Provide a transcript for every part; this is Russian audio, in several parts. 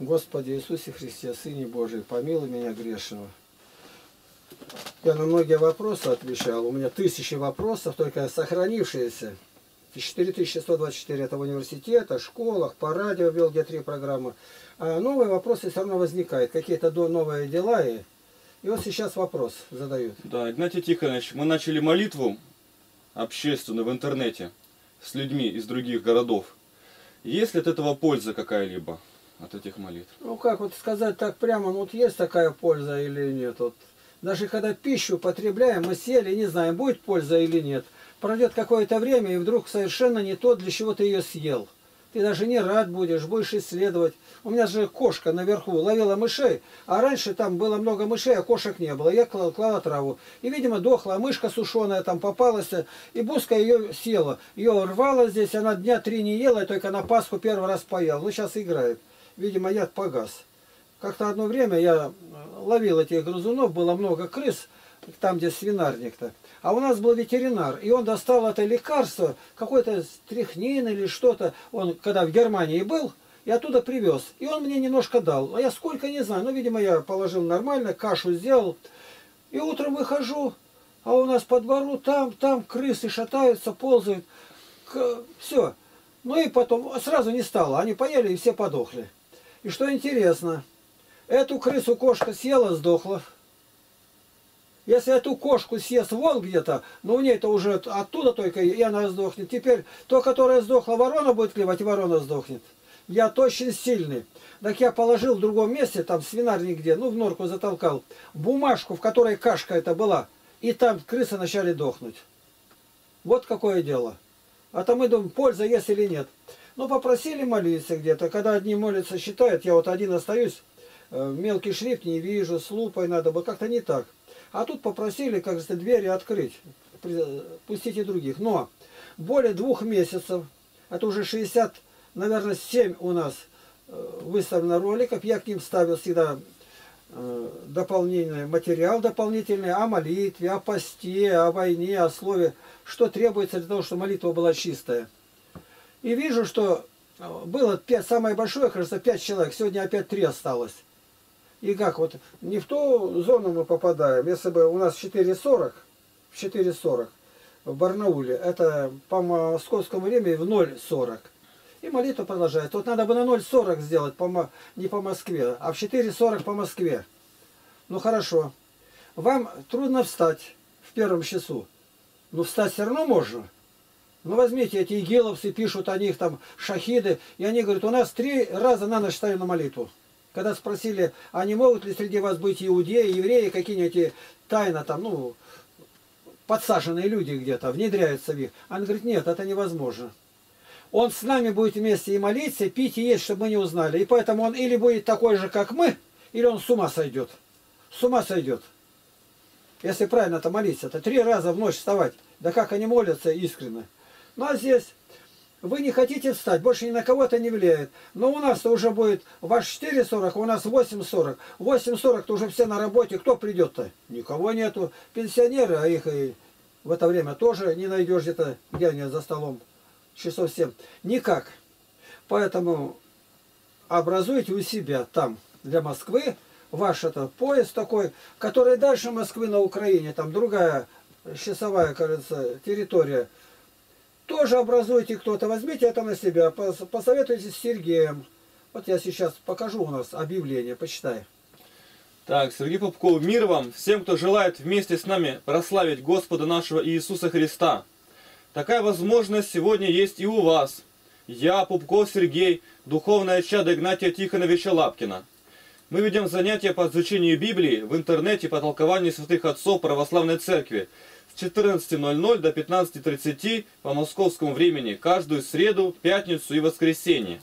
Господи Иисусе Христе, Сыне Божий, помилуй меня грешного. Я на многие вопросы отвечал. У меня тысячи вопросов, только сохранившиеся. 4124 это в университетах, школах, по радио вел где три программы. А новые вопросы все равно возникают. Какие-то новые дела. И, и вот сейчас вопрос задают. Да, Игнатий Тихонович, мы начали молитву общественную в интернете с людьми из других городов. Есть ли от этого польза какая-либо? От этих молитв? Ну как вот сказать так прямо, ну вот есть такая польза или нет. Вот. Даже когда пищу потребляем, мы сели и не знаем, будет польза или нет. Пройдет какое-то время, и вдруг совершенно не то, для чего ты ее съел. Ты даже не рад будешь, будешь исследовать. У меня же кошка наверху ловила мышей, а раньше там было много мышей, а кошек не было. Я клала, клала траву. И, видимо, дохла мышка сушеная там попалась, и Буска ее съела. Ее рвала здесь, она дня три не ела, только на Пасху первый раз поел. Ну, сейчас играет. Видимо, яд погас. Как-то одно время я ловил этих грызунов, было много крыс, там, где свинарник-то. А у нас был ветеринар, и он достал это лекарство, какой-то стряхнин или что-то. Он, когда в Германии был, и оттуда привез. И он мне немножко дал. А я сколько, не знаю. Ну, видимо, я положил нормально, кашу сделал. И утром выхожу, а у нас по двору там, там крысы шатаются, ползают. Все. Ну и потом сразу не стало. Они поели и все подохли. И что интересно, эту крысу кошка съела, сдохла. Если эту кошку съест волк где-то, ну у ней это уже оттуда только, и она сдохнет. Теперь то, которое сдохла, ворона будет клевать, и ворона сдохнет. Я очень сильный. Так я положил в другом месте, там свинарник где, ну в норку затолкал, бумажку, в которой кашка это была, и там крысы начали дохнуть. Вот какое дело. А то мы думаем, польза есть или нет. Ну попросили молиться где-то, когда одни молятся, считают, я вот один остаюсь, э, мелкий шрифт не вижу, с лупой надо бы, как-то не так. А тут попросили, как говорится, двери открыть, пустите других. Но более двух месяцев, это уже 60, наверное, 7 у нас э, выставлено роликов, я к ним ставил всегда э, дополнительный материал дополнительный о молитве, о посте, о войне, о слове, что требуется для того, чтобы молитва была чистая. И вижу, что э, было 5, самое большое, кажется, 5 человек, сегодня опять 3 осталось. И как вот, не в ту зону мы попадаем, если бы у нас 4.40, в 4.40 в Барнауле, это по московскому времени в 0.40. И молитва продолжается. Вот надо бы на 0.40 сделать, по, не по Москве, а в 4.40 по Москве. Ну хорошо. Вам трудно встать в первом часу. Но встать все равно можно. Ну возьмите, эти игиловцы пишут о них там шахиды, и они говорят, у нас три раза на ночь ставим на молитву. Когда спросили, а не могут ли среди вас быть иудеи, евреи, какие-нибудь тайно там, ну, подсаженные люди где-то, внедряются в них. Он говорит, нет, это невозможно. Он с нами будет вместе и молиться, пить и есть, чтобы мы не узнали. И поэтому он или будет такой же, как мы, или он с ума сойдет. С ума сойдет. Если правильно это молиться, это три раза в ночь вставать. Да как они молятся искренне. Ну а здесь вы не хотите встать, больше ни на кого это не влияет. Но у нас-то уже будет ваш 4.40, а у нас 8.40. 8.40-то уже все на работе, кто придет-то? Никого нету. Пенсионеры, а их и в это время тоже не найдешь где-то, где они за столом, часов 7. Никак. Поэтому образуйте у себя там, для Москвы, ваш это поезд такой, который дальше Москвы на Украине, там другая часовая, кажется, территория, тоже образуйте кто-то, возьмите это на себя, посоветуйтесь с Сергеем. Вот я сейчас покажу у нас объявление, почитай. Так, Сергей Попков, мир вам, всем, кто желает вместе с нами прославить Господа нашего Иисуса Христа. Такая возможность сегодня есть и у вас. Я, Пупков Сергей, духовное чадо Игнатия Тихоновича Лапкина. Мы ведем занятия по изучению Библии в интернете по толкованию святых отцов православной церкви – 14.00 до 15.30 по московскому времени каждую среду, пятницу и воскресенье.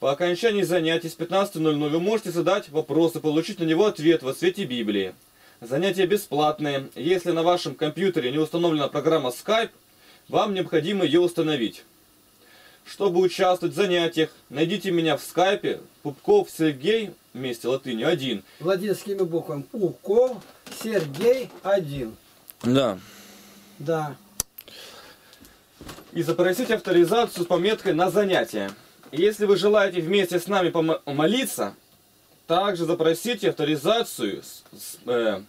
По окончании занятий с 15.00 вы можете задать вопрос и получить на него ответ во свете Библии. Занятия бесплатные. Если на вашем компьютере не установлена программа Skype, вам необходимо ее установить. Чтобы участвовать в занятиях, найдите меня в скайпе Пупков Сергей, вместе латынью, один. Владимирскими буквами. Пупков Сергей, один. Да. Да. И запросить авторизацию с пометкой на занятие. Если вы желаете вместе с нами помолиться, также запросите авторизацию с, с, э,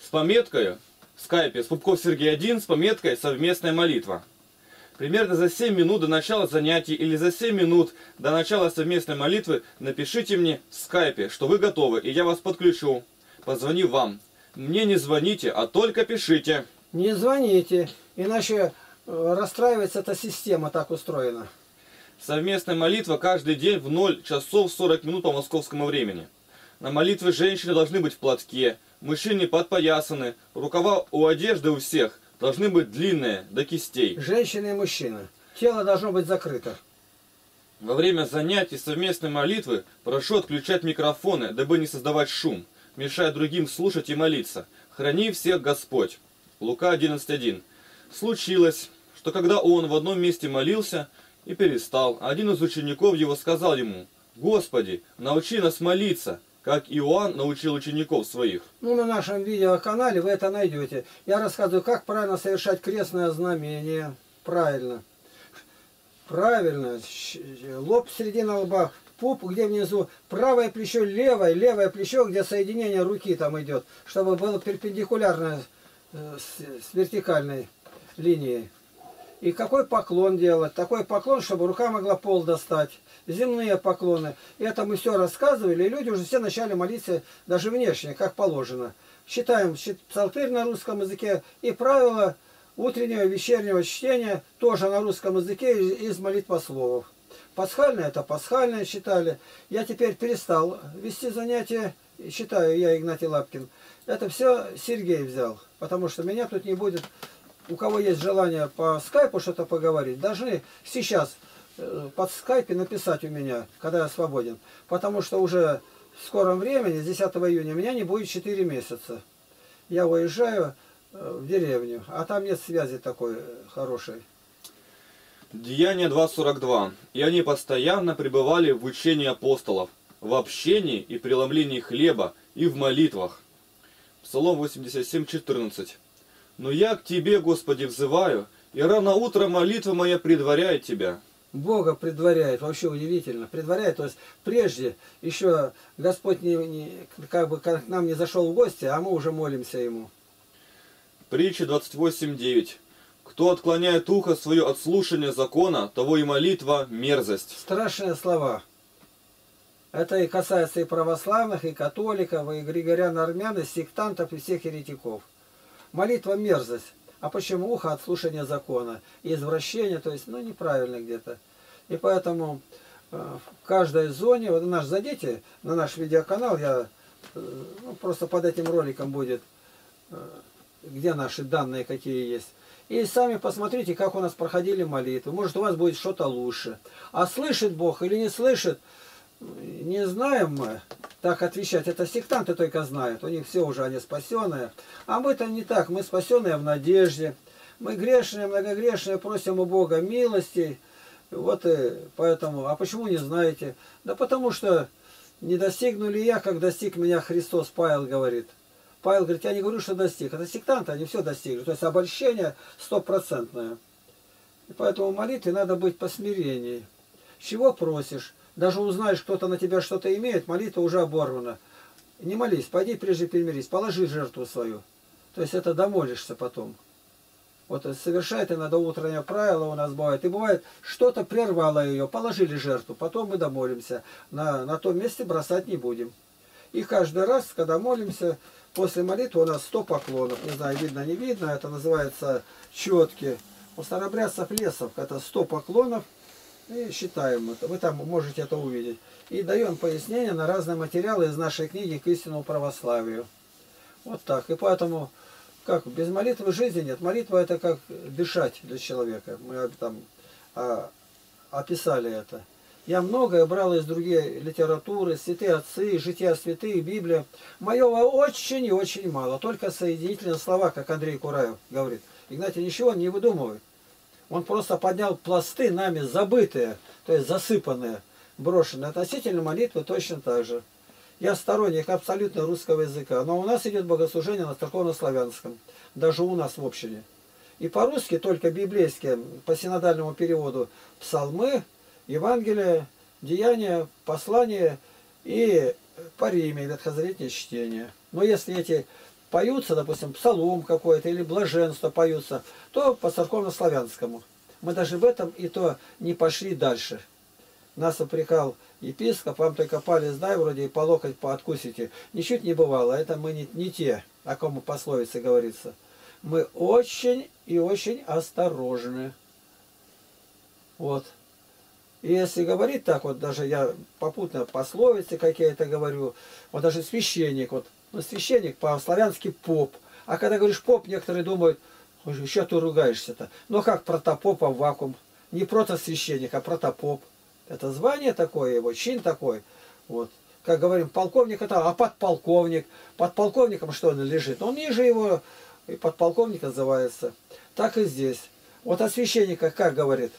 с пометкой в скайпе с Пупков Сергей 1 с пометкой «Совместная молитва». Примерно за 7 минут до начала занятий или за 7 минут до начала совместной молитвы напишите мне в скайпе, что вы готовы, и я вас подключу. Позвоню вам. Мне не звоните, а только пишите. Не звоните, иначе э, расстраивается эта система, так устроена. Совместная молитва каждый день в 0 часов 40 минут по московскому времени. На молитвы женщины должны быть в платке, мужчины подпоясаны, рукава у одежды у всех – должны быть длинные, до кистей. Женщина и мужчина. Тело должно быть закрыто. Во время занятий совместной молитвы прошу отключать микрофоны, дабы не создавать шум, мешая другим слушать и молиться. Храни всех Господь. Лука 11.1. Случилось, что когда он в одном месте молился и перестал, один из учеников его сказал ему, «Господи, научи нас молиться, как Иоанн научил учеников своих. Ну, на нашем видеоканале вы это найдете. Я рассказываю, как правильно совершать крестное знамение. Правильно. Правильно. Лоб середина лба, пуп где внизу, правое плечо левое, левое плечо, где соединение руки там идет, чтобы было перпендикулярно э, с, вертикальной линией. И какой поклон делать? Такой поклон, чтобы рука могла пол достать. Земные поклоны. И это мы все рассказывали, и люди уже все начали молиться даже внешне, как положено. Считаем псалтырь на русском языке и правила утреннего вечернего чтения тоже на русском языке из молитвословов. Пасхальное это пасхальное читали. Я теперь перестал вести занятия, считаю я Игнатий Лапкин. Это все Сергей взял, потому что меня тут не будет у кого есть желание по скайпу что-то поговорить, должны сейчас э, под скайпе написать у меня, когда я свободен. Потому что уже в скором времени, с 10 июня, меня не будет 4 месяца. Я уезжаю э, в деревню, а там нет связи такой э, хорошей. Деяние 2.42. И они постоянно пребывали в учении апостолов, в общении и преломлении хлеба и в молитвах. Псалом 87.14. Но я к Тебе, Господи, взываю, и рано утром молитва моя предваряет Тебя. Бога предваряет, вообще удивительно, предваряет, то есть прежде еще Господь не, не, как бы к нам не зашел в гости, а мы уже молимся Ему. Притча 28.9. Кто отклоняет ухо свое от слушания закона, того и молитва – мерзость. Страшные слова. Это и касается и православных, и католиков, и григорян армян, и сектантов, и всех еретиков. Молитва мерзость. А почему ухо от слушания закона? И извращение, то есть, ну, неправильно где-то. И поэтому э, в каждой зоне, вот наш зайдите на наш видеоканал, я э, ну, просто под этим роликом будет, э, где наши данные какие есть. И сами посмотрите, как у нас проходили молитвы. Может, у вас будет что-то лучше. А слышит Бог или не слышит, не знаем мы так отвечать. Это сектанты только знают. У них все уже они спасенные. А мы-то не так. Мы спасенные в надежде. Мы грешные, многогрешные, просим у Бога милости. Вот и поэтому. А почему не знаете? Да потому что не достигнули я, как достиг меня Христос, Павел говорит. Павел говорит, я не говорю, что достиг. Это сектанты, они все достигли. То есть обольщение стопроцентное. И поэтому молитве надо быть по смирению. Чего просишь? Даже узнаешь, кто-то на тебя что-то имеет, молитва уже оборвана. Не молись, пойди прежде примирись, положи жертву свою. То есть это домолишься потом. Вот совершает иногда утреннее правило у нас бывает. И бывает, что-то прервало ее, положили жертву, потом мы домолимся. На, на том месте бросать не будем. И каждый раз, когда молимся, после молитвы у нас 100 поклонов. Не знаю, видно, не видно, это называется четки. У старобрядцев лесов это 100 поклонов и считаем это. Вы там можете это увидеть. И даем пояснение на разные материалы из нашей книги к истинному православию. Вот так. И поэтому, как без молитвы жизни нет. Молитва это как дышать для человека. Мы там а, описали это. Я многое брал из другой литературы, святые отцы, жития святые, Библия. Моего очень и очень мало. Только соединительные слова, как Андрей Кураев говорит. Игнатий ничего не выдумывает. Он просто поднял пласты нами забытые, то есть засыпанные, брошенные. Относительно молитвы точно так же. Я сторонник абсолютно русского языка, но у нас идет богослужение на церковно-славянском, даже у нас в общине. И по-русски только библейские, по синодальному переводу, псалмы, Евангелие деяния, послания и по Риме, ветхозаветнее чтение. Но если эти поются, допустим, псалом какой-то или блаженство поются, то по церковно-славянскому. Мы даже в этом и то не пошли дальше. Нас упрекал епископ, вам только палец дай, вроде и по локоть пооткусите. Ничуть не бывало, это мы не, не те, о ком пословице говорится. Мы очень и очень осторожны. Вот. И если говорить так, вот даже я попутно пословицы какие-то говорю, вот даже священник, вот, ну, священник по-славянски поп. А когда говоришь поп, некоторые думают, еще ты ругаешься-то. Но как протопопа вакуум? Не протосвященник, а протопоп. Это звание такое его, чин такой. Вот. Как говорим, полковник это, а подполковник. Подполковником что он лежит? Он ниже его, и подполковник называется. Так и здесь. Вот о священниках как говорит?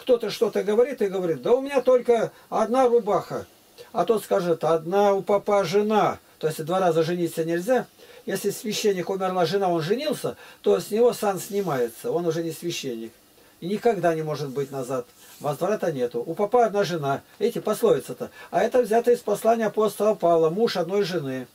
Кто-то что-то говорит и говорит, да у меня только одна рубаха. А тот скажет, одна у папа жена. То есть два раза жениться нельзя. Если священник умерла жена, он женился, то с него сан снимается. Он уже не священник. И никогда не может быть назад. Возврата нету. У папа одна жена. Эти пословицы-то. А это взято из послания апостола Павла. Муж одной жены.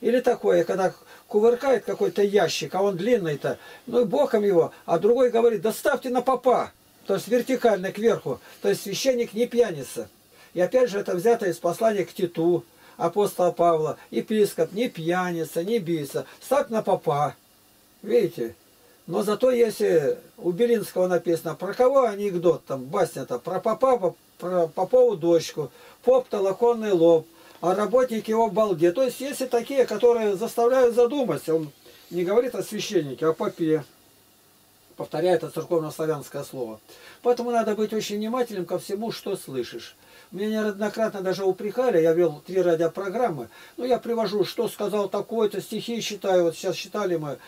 Или такое, когда кувыркает какой-то ящик, а он длинный-то, ну и боком его, а другой говорит, да ставьте на попа, то есть вертикально кверху, то есть священник не пьяница. И опять же это взято из послания к Титу, апостола Павла, епископ, не пьяница, не бийся, ставь на попа. Видите? Но зато если у Белинского написано, про кого анекдот, там басня-то, про попа, про попову дочку, поп-то лаконный лоб, а работники его балде. То есть есть и такие, которые заставляют задуматься. Он не говорит о священнике, а о попе. Повторяет это церковно-славянское слово. Поэтому надо быть очень внимательным ко всему, что слышишь. Меня неоднократно даже упрекали, я вел три радиопрограммы, но я привожу, что сказал такой-то, стихи читаю, вот сейчас читали мы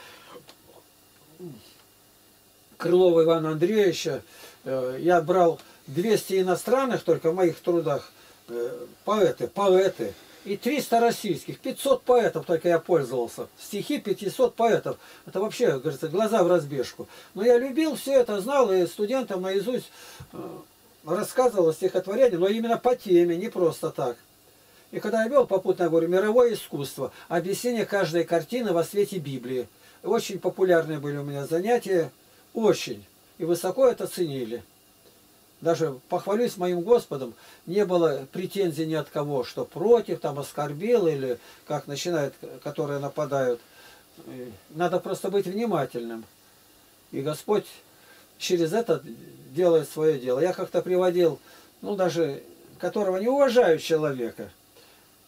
Крылова Ивана Андреевича, э, я брал 200 иностранных только в моих трудах, э, поэты, поэты, и 300 российских, 500 поэтов только я пользовался. Стихи 500 поэтов. Это вообще, говорится, глаза в разбежку. Но я любил все это, знал, и студентам наизусть э, рассказывал стихотворение, но именно по теме, не просто так. И когда я вел попутно, я говорю, мировое искусство, объяснение каждой картины во свете Библии. Очень популярные были у меня занятия, очень. И высоко это ценили. Даже похвалюсь моим Господом, не было претензий ни от кого, что против, там оскорбил или как начинают, которые нападают. Надо просто быть внимательным. И Господь через это делает свое дело. Я как-то приводил, ну даже которого не уважаю человека.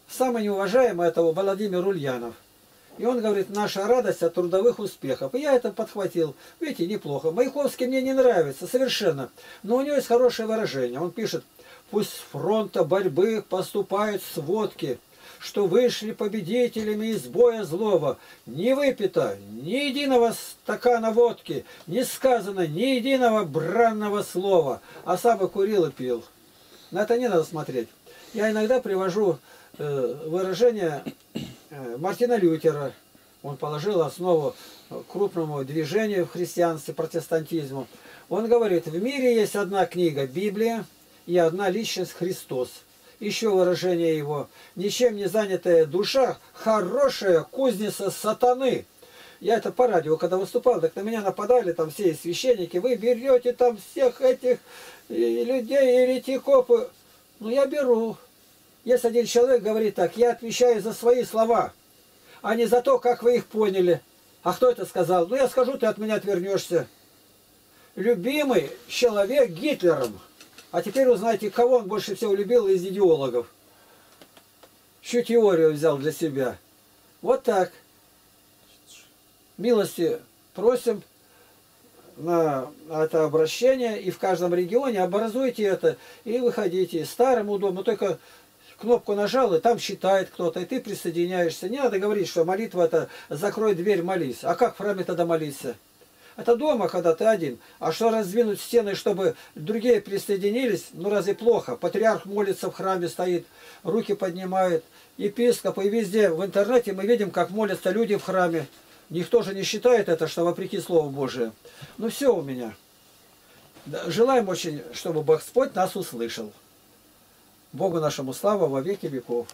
Самый неуважаемый это Владимир Ульянов. И он говорит, наша радость от трудовых успехов. И я это подхватил. Видите, неплохо. Маяковский мне не нравится совершенно. Но у него есть хорошее выражение. Он пишет, пусть с фронта борьбы поступают сводки, что вышли победителями из боя злого. Не выпито ни единого стакана водки, не сказано ни единого бранного слова. А сам и курил и пил. На это не надо смотреть. Я иногда привожу э, выражение Мартина Лютера. Он положил основу крупному движению в христианстве, протестантизму. Он говорит, в мире есть одна книга, Библия, и одна личность Христос. Еще выражение его, ничем не занятая душа, хорошая кузница сатаны. Я это по радио, когда выступал, так на меня нападали там все священники, вы берете там всех этих людей, еретиков. Ну я беру, если один человек говорит так, я отвечаю за свои слова, а не за то, как вы их поняли. А кто это сказал? Ну, я скажу, ты от меня отвернешься. Любимый человек Гитлером. А теперь узнаете, кого он больше всего любил из идеологов. Чью теорию взял для себя. Вот так. Милости просим на это обращение и в каждом регионе образуйте это и выходите. Старым удобно, только кнопку нажал, и там считает кто-то, и ты присоединяешься. Не надо говорить, что молитва это закрой дверь, молись. А как в храме тогда молиться? Это дома, когда ты один. А что раздвинуть стены, чтобы другие присоединились, ну разве плохо? Патриарх молится в храме, стоит, руки поднимает, епископ, и везде в интернете мы видим, как молятся люди в храме. Никто же не считает это, что вопреки Слову Божию. Ну все у меня. Желаем очень, чтобы Господь нас услышал. Богу нашему слава во веки веков.